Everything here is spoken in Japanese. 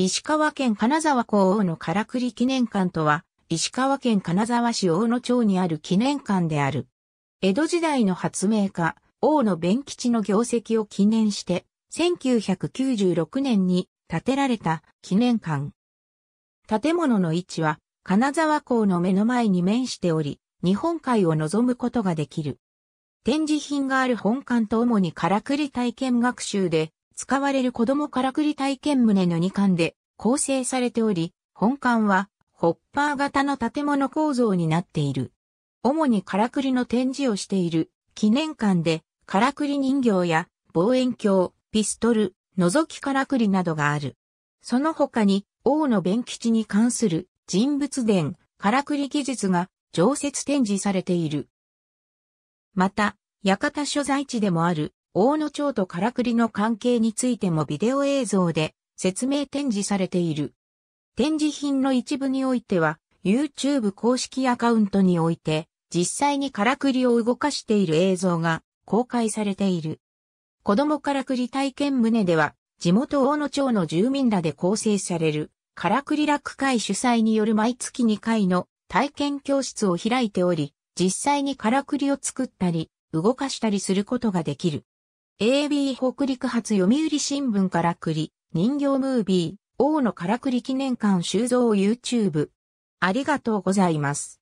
石川県金沢港王のからくり記念館とは、石川県金沢市大野町にある記念館である。江戸時代の発明家、王の弁吉の業績を記念して、1996年に建てられた記念館。建物の位置は、金沢港の目の前に面しており、日本海を望むことができる。展示品がある本館と主にからくり体験学習で使われる子供からくり体験棟の2館で構成されており、本館はホッパー型の建物構造になっている。主にからくりの展示をしている記念館でからくり人形や望遠鏡、ピストル、覗きからくりなどがある。その他に王の弁吉に関する人物伝、からくり技術が常設展示されている。また、館所在地でもある大野町とからくりの関係についてもビデオ映像で説明展示されている。展示品の一部においては、YouTube 公式アカウントにおいて、実際にからくりを動かしている映像が公開されている。子供からくり体験棟では、地元大野町の住民らで構成される、からくり楽会主催による毎月2回の体験教室を開いており、実際にからくりを作ったり、動かしたりすることができる。AB 北陸発読売新聞からくり、人形ムービー、王のからくり記念館収蔵 YouTube。ありがとうございます。